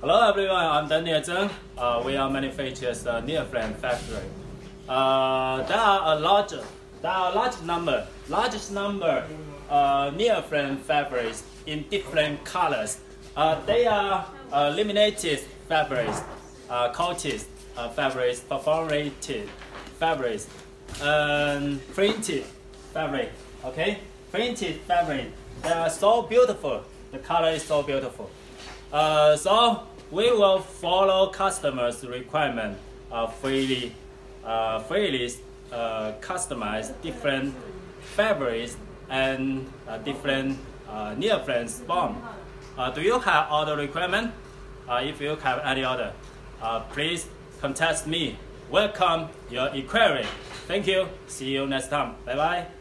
Hello everyone, I'm Daniel Zeng. Uh, we are manufacturers uh, neoprene factory. Uh, there are a large, there are a large number, largest number uh, neoprene fabrics in different colors. Uh, they are uh, laminated fabrics, uh, coated uh, fabrics, perforated fabrics, and printed fabric. Okay, printed fabric. They are so beautiful. The color is so beautiful. Uh, so we will follow customers' requirement uh, freely, uh, freely uh, customize different fabrics and uh, different uh, neoprene sponge. Uh, do you have other requirement? If you have any other, please contact me. Welcome your inquiry. Thank you. See you next time. Bye bye.